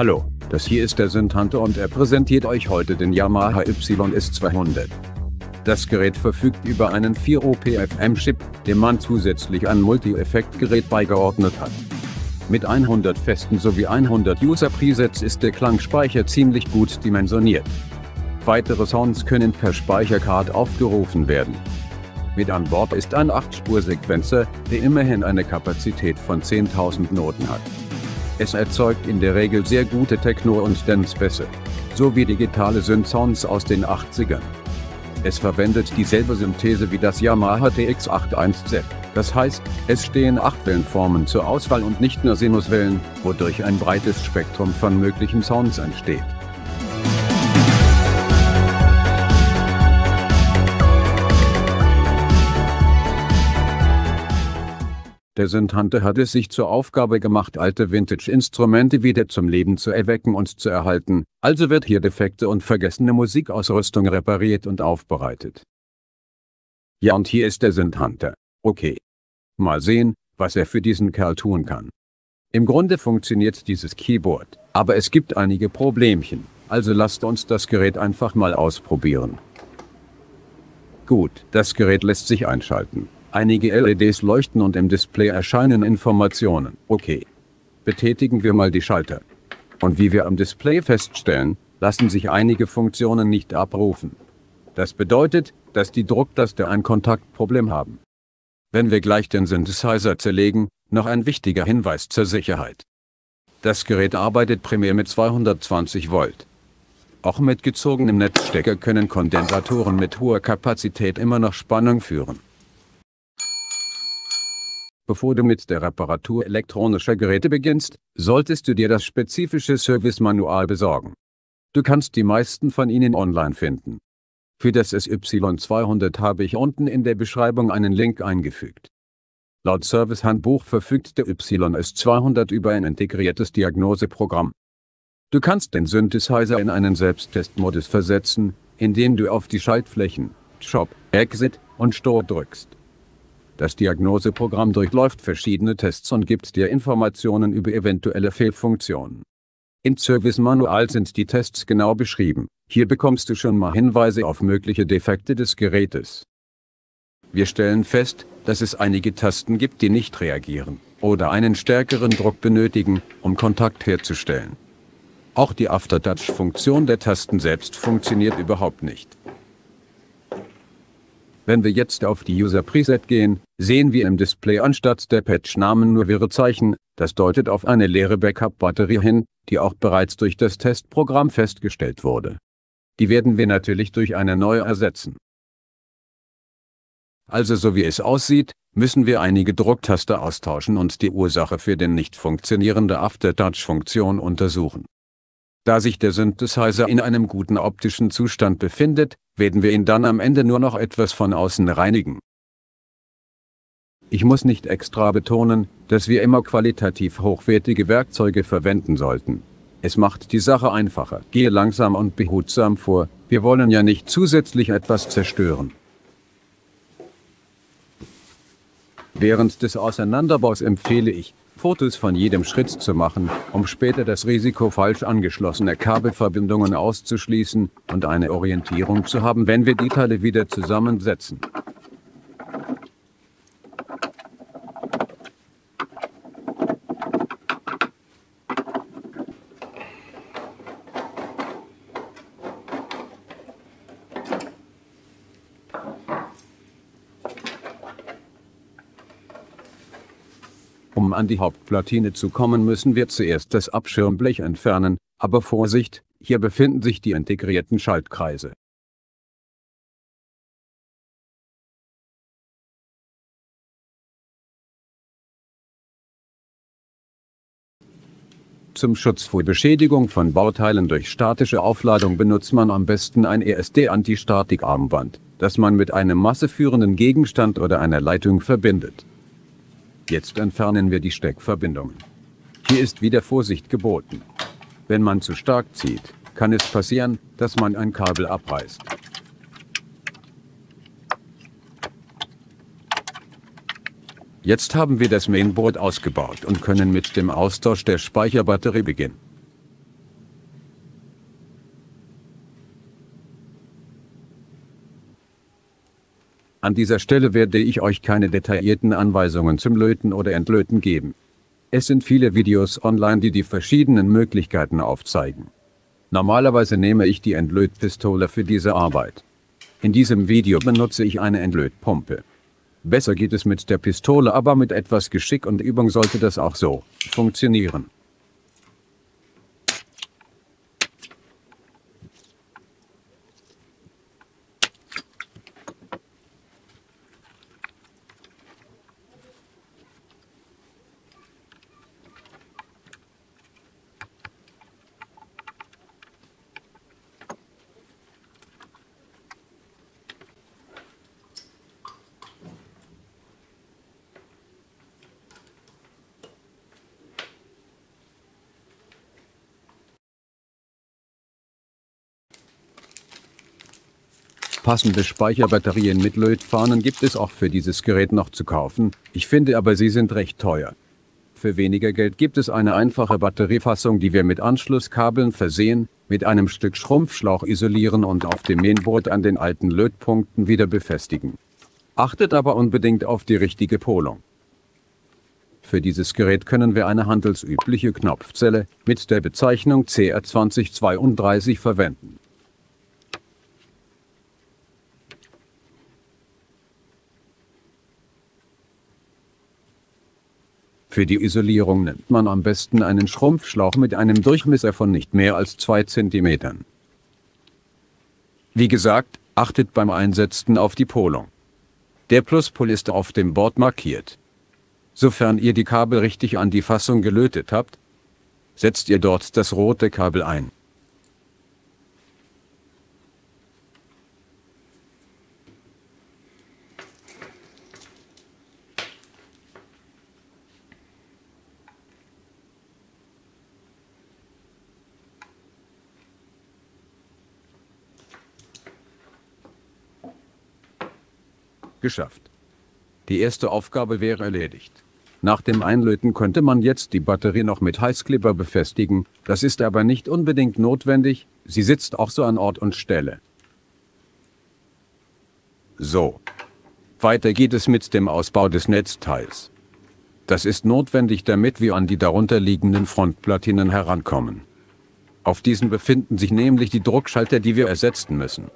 Hallo, das hier ist der Sündhunter und er präsentiert euch heute den Yamaha YS200. Das Gerät verfügt über einen 4OPFM-Chip, den man zusätzlich ein Multi-Effekt-Gerät beigeordnet hat. Mit 100 festen sowie 100 User-Presets ist der Klangspeicher ziemlich gut dimensioniert. Weitere Sounds können per Speichercard aufgerufen werden. Mit an Bord ist ein 8-Spur-Sequenzer, der immerhin eine Kapazität von 10.000 Noten hat. Es erzeugt in der Regel sehr gute Techno- und Dance-Bässe, sowie digitale Synth-Sounds aus den 80ern. Es verwendet dieselbe Synthese wie das Yamaha TX81Z. Das heißt, es stehen acht Wellenformen zur Auswahl und nicht nur Sinuswellen, wodurch ein breites Spektrum von möglichen Sounds entsteht. Der Sündhunter hat es sich zur Aufgabe gemacht, alte Vintage-Instrumente wieder zum Leben zu erwecken und zu erhalten, also wird hier defekte und vergessene Musikausrüstung repariert und aufbereitet. Ja und hier ist der Sündhunter. Okay. Mal sehen, was er für diesen Kerl tun kann. Im Grunde funktioniert dieses Keyboard, aber es gibt einige Problemchen, also lasst uns das Gerät einfach mal ausprobieren. Gut, das Gerät lässt sich einschalten. Einige LEDs leuchten und im Display erscheinen Informationen. Okay. Betätigen wir mal die Schalter. Und wie wir am Display feststellen, lassen sich einige Funktionen nicht abrufen. Das bedeutet, dass die Drucktaste ein Kontaktproblem haben. Wenn wir gleich den Synthesizer zerlegen, noch ein wichtiger Hinweis zur Sicherheit. Das Gerät arbeitet primär mit 220 Volt. Auch mit gezogenem Netzstecker können Kondensatoren mit hoher Kapazität immer noch Spannung führen. Bevor du mit der Reparatur elektronischer Geräte beginnst, solltest du dir das spezifische Service-Manual besorgen. Du kannst die meisten von ihnen online finden. Für das SY200 habe ich unten in der Beschreibung einen Link eingefügt. Laut Service-Handbuch verfügt der YS200 über ein integriertes Diagnoseprogramm. Du kannst den Synthesizer in einen Selbsttestmodus versetzen, indem du auf die Schaltflächen Shop, Exit und Store drückst. Das Diagnoseprogramm durchläuft verschiedene Tests und gibt dir Informationen über eventuelle Fehlfunktionen. Im Service Manual sind die Tests genau beschrieben. Hier bekommst du schon mal Hinweise auf mögliche Defekte des Gerätes. Wir stellen fest, dass es einige Tasten gibt, die nicht reagieren oder einen stärkeren Druck benötigen, um Kontakt herzustellen. Auch die Aftertouch-Funktion der Tasten selbst funktioniert überhaupt nicht. Wenn wir jetzt auf die User Preset gehen, sehen wir im Display anstatt der Patch-Namen nur wirre Zeichen, das deutet auf eine leere Backup-Batterie hin, die auch bereits durch das Testprogramm festgestellt wurde. Die werden wir natürlich durch eine neue ersetzen. Also so wie es aussieht, müssen wir einige Drucktaster austauschen und die Ursache für den nicht funktionierende Aftertouch-Funktion untersuchen. Da sich der Synthesizer in einem guten optischen Zustand befindet, werden wir ihn dann am Ende nur noch etwas von außen reinigen. Ich muss nicht extra betonen, dass wir immer qualitativ hochwertige Werkzeuge verwenden sollten. Es macht die Sache einfacher. Gehe langsam und behutsam vor, wir wollen ja nicht zusätzlich etwas zerstören. Während des Auseinanderbaus empfehle ich, Fotos von jedem Schritt zu machen, um später das Risiko falsch angeschlossener Kabelverbindungen auszuschließen und eine Orientierung zu haben, wenn wir die Teile wieder zusammensetzen. Um an die Hauptplatine zu kommen müssen wir zuerst das Abschirmblech entfernen, aber Vorsicht, hier befinden sich die integrierten Schaltkreise. Zum Schutz vor Beschädigung von Bauteilen durch statische Aufladung benutzt man am besten ein ESD-Antistatik-Armband, das man mit einem masseführenden Gegenstand oder einer Leitung verbindet. Jetzt entfernen wir die Steckverbindungen. Hier ist wieder Vorsicht geboten. Wenn man zu stark zieht, kann es passieren, dass man ein Kabel abreißt. Jetzt haben wir das Mainboard ausgebaut und können mit dem Austausch der Speicherbatterie beginnen. An dieser Stelle werde ich euch keine detaillierten Anweisungen zum Löten oder Entlöten geben. Es sind viele Videos online, die die verschiedenen Möglichkeiten aufzeigen. Normalerweise nehme ich die Entlötpistole für diese Arbeit. In diesem Video benutze ich eine Entlötpumpe. Besser geht es mit der Pistole, aber mit etwas Geschick und Übung sollte das auch so funktionieren. Passende Speicherbatterien mit Lötfahnen gibt es auch für dieses Gerät noch zu kaufen, ich finde aber sie sind recht teuer. Für weniger Geld gibt es eine einfache Batteriefassung, die wir mit Anschlusskabeln versehen, mit einem Stück Schrumpfschlauch isolieren und auf dem Mainboard an den alten Lötpunkten wieder befestigen. Achtet aber unbedingt auf die richtige Polung. Für dieses Gerät können wir eine handelsübliche Knopfzelle mit der Bezeichnung CR2032 verwenden. Für die Isolierung nimmt man am besten einen Schrumpfschlauch mit einem Durchmesser von nicht mehr als 2 cm. Wie gesagt, achtet beim Einsetzen auf die Polung. Der Pluspol ist auf dem Board markiert. Sofern ihr die Kabel richtig an die Fassung gelötet habt, setzt ihr dort das rote Kabel ein. Geschafft. Die erste Aufgabe wäre erledigt. Nach dem Einlöten könnte man jetzt die Batterie noch mit Heißkleber befestigen, das ist aber nicht unbedingt notwendig, sie sitzt auch so an Ort und Stelle. So. Weiter geht es mit dem Ausbau des Netzteils. Das ist notwendig, damit wir an die darunter liegenden Frontplatinen herankommen. Auf diesen befinden sich nämlich die Druckschalter, die wir ersetzen müssen.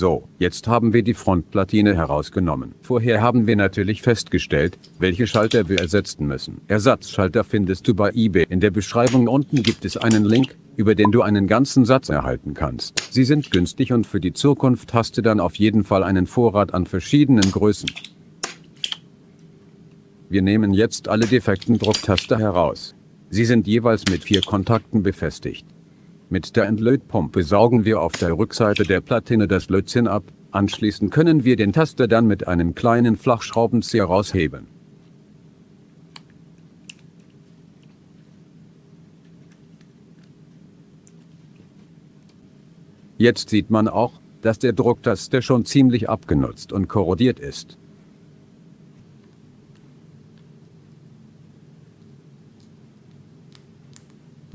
So, jetzt haben wir die Frontplatine herausgenommen. Vorher haben wir natürlich festgestellt, welche Schalter wir ersetzen müssen. Ersatzschalter findest du bei eBay. In der Beschreibung unten gibt es einen Link, über den du einen ganzen Satz erhalten kannst. Sie sind günstig und für die Zukunft hast du dann auf jeden Fall einen Vorrat an verschiedenen Größen. Wir nehmen jetzt alle defekten Drucktaster heraus. Sie sind jeweils mit vier Kontakten befestigt. Mit der Entlötpumpe saugen wir auf der Rückseite der Platine das Lötzinn ab, anschließend können wir den Taster dann mit einem kleinen Flachschraubenzieher rausheben. Jetzt sieht man auch, dass der Drucktaster schon ziemlich abgenutzt und korrodiert ist.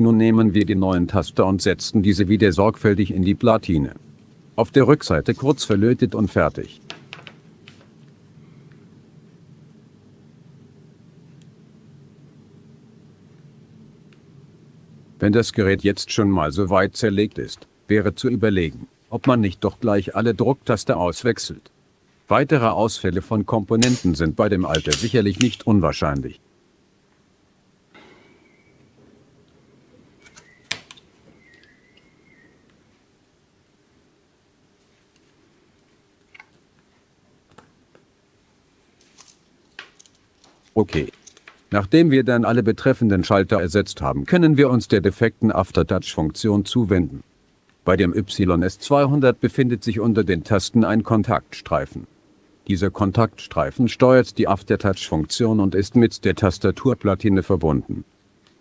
Nun nehmen wir die neuen Taster und setzen diese wieder sorgfältig in die Platine. Auf der Rückseite kurz verlötet und fertig. Wenn das Gerät jetzt schon mal so weit zerlegt ist, wäre zu überlegen, ob man nicht doch gleich alle Drucktaster auswechselt. Weitere Ausfälle von Komponenten sind bei dem Alter sicherlich nicht unwahrscheinlich. Okay. Nachdem wir dann alle betreffenden Schalter ersetzt haben, können wir uns der defekten Aftertouch-Funktion zuwenden. Bei dem YS200 befindet sich unter den Tasten ein Kontaktstreifen. Dieser Kontaktstreifen steuert die Aftertouch-Funktion und ist mit der Tastaturplatine verbunden.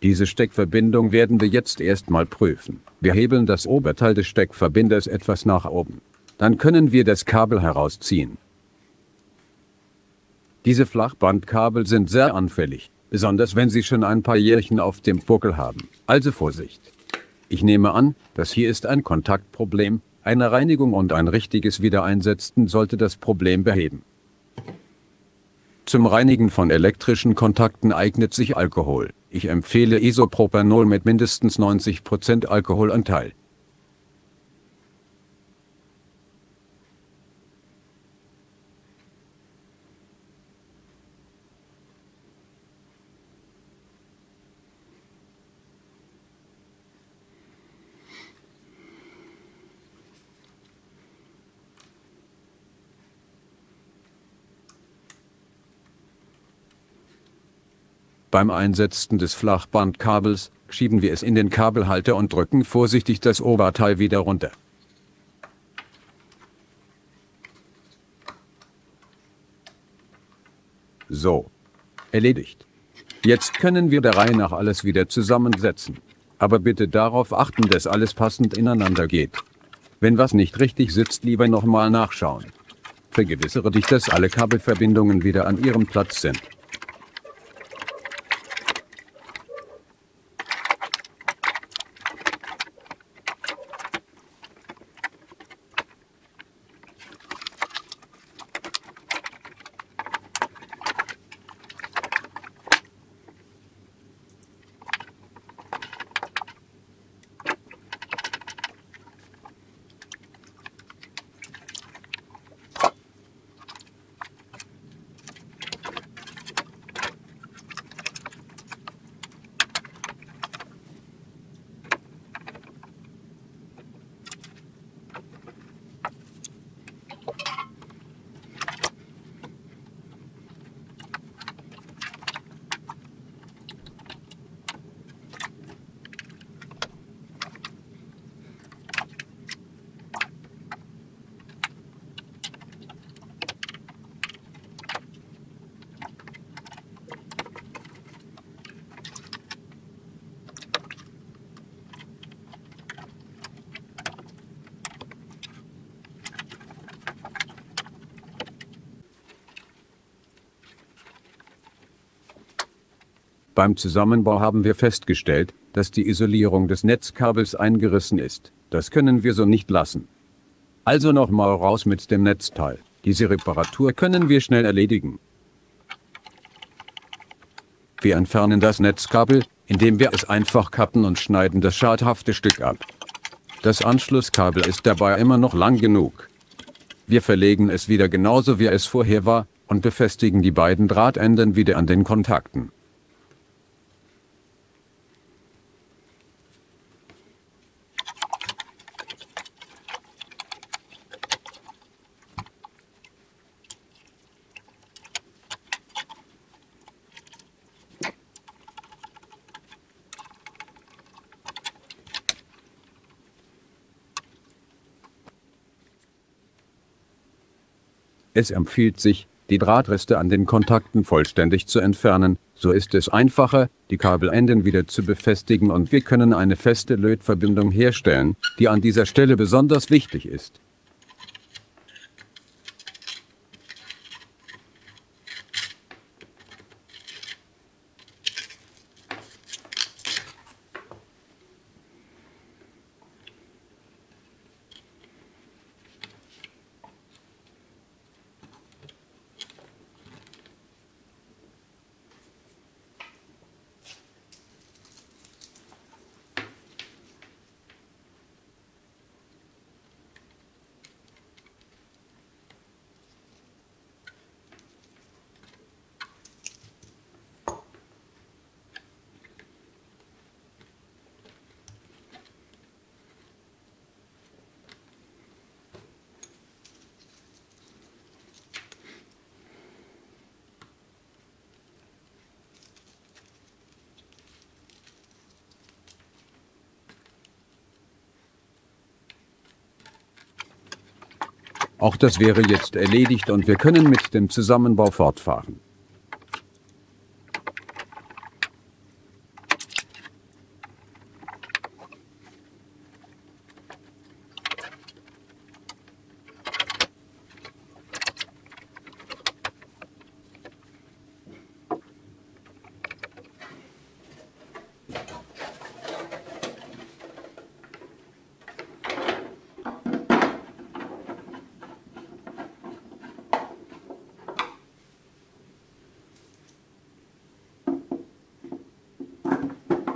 Diese Steckverbindung werden wir jetzt erstmal prüfen. Wir hebeln das Oberteil des Steckverbinders etwas nach oben. Dann können wir das Kabel herausziehen. Diese Flachbandkabel sind sehr anfällig, besonders wenn sie schon ein paar Jährchen auf dem Buckel haben. Also Vorsicht! Ich nehme an, das hier ist ein Kontaktproblem, eine Reinigung und ein richtiges Wiedereinsetzen sollte das Problem beheben. Zum Reinigen von elektrischen Kontakten eignet sich Alkohol. Ich empfehle Isopropanol mit mindestens 90% Alkoholanteil. Beim Einsetzen des Flachbandkabels schieben wir es in den Kabelhalter und drücken vorsichtig das Oberteil wieder runter. So. Erledigt. Jetzt können wir der Reihe nach alles wieder zusammensetzen. Aber bitte darauf achten, dass alles passend ineinander geht. Wenn was nicht richtig sitzt, lieber nochmal nachschauen. Vergewissere dich, dass alle Kabelverbindungen wieder an ihrem Platz sind. Beim Zusammenbau haben wir festgestellt, dass die Isolierung des Netzkabels eingerissen ist. Das können wir so nicht lassen. Also nochmal raus mit dem Netzteil. Diese Reparatur können wir schnell erledigen. Wir entfernen das Netzkabel, indem wir es einfach kappen und schneiden das schadhafte Stück ab. Das Anschlusskabel ist dabei immer noch lang genug. Wir verlegen es wieder genauso wie es vorher war und befestigen die beiden Drahtenden wieder an den Kontakten. Es empfiehlt sich, die Drahtreste an den Kontakten vollständig zu entfernen, so ist es einfacher, die Kabelenden wieder zu befestigen und wir können eine feste Lötverbindung herstellen, die an dieser Stelle besonders wichtig ist. Auch das wäre jetzt erledigt und wir können mit dem Zusammenbau fortfahren.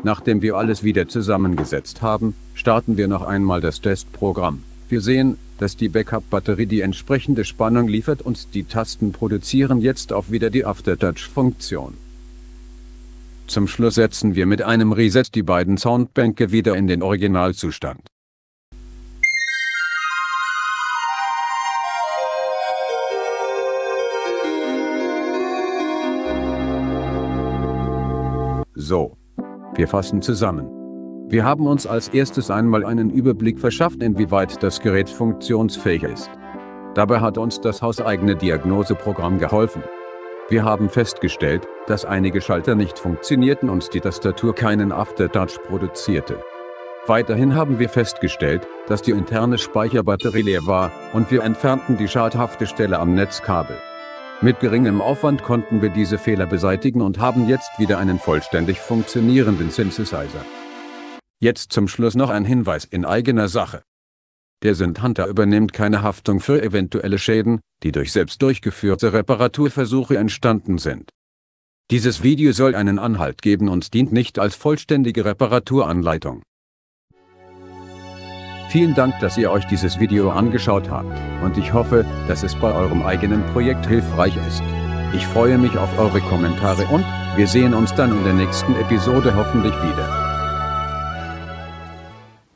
Nachdem wir alles wieder zusammengesetzt haben, starten wir noch einmal das Testprogramm. Wir sehen, dass die Backup-Batterie die entsprechende Spannung liefert und die Tasten produzieren jetzt auch wieder die Aftertouch-Funktion. Zum Schluss setzen wir mit einem Reset die beiden Soundbänke wieder in den Originalzustand. So. Wir fassen zusammen. Wir haben uns als erstes einmal einen Überblick verschafft, inwieweit das Gerät funktionsfähig ist. Dabei hat uns das hauseigene Diagnoseprogramm geholfen. Wir haben festgestellt, dass einige Schalter nicht funktionierten und die Tastatur keinen Aftertouch produzierte. Weiterhin haben wir festgestellt, dass die interne Speicherbatterie leer war und wir entfernten die schadhafte Stelle am Netzkabel. Mit geringem Aufwand konnten wir diese Fehler beseitigen und haben jetzt wieder einen vollständig funktionierenden Synthesizer. Jetzt zum Schluss noch ein Hinweis in eigener Sache. Der Synthhunter übernimmt keine Haftung für eventuelle Schäden, die durch selbst durchgeführte Reparaturversuche entstanden sind. Dieses Video soll einen Anhalt geben und dient nicht als vollständige Reparaturanleitung. Vielen Dank, dass ihr euch dieses Video angeschaut habt und ich hoffe, dass es bei eurem eigenen Projekt hilfreich ist. Ich freue mich auf eure Kommentare und wir sehen uns dann in der nächsten Episode hoffentlich wieder.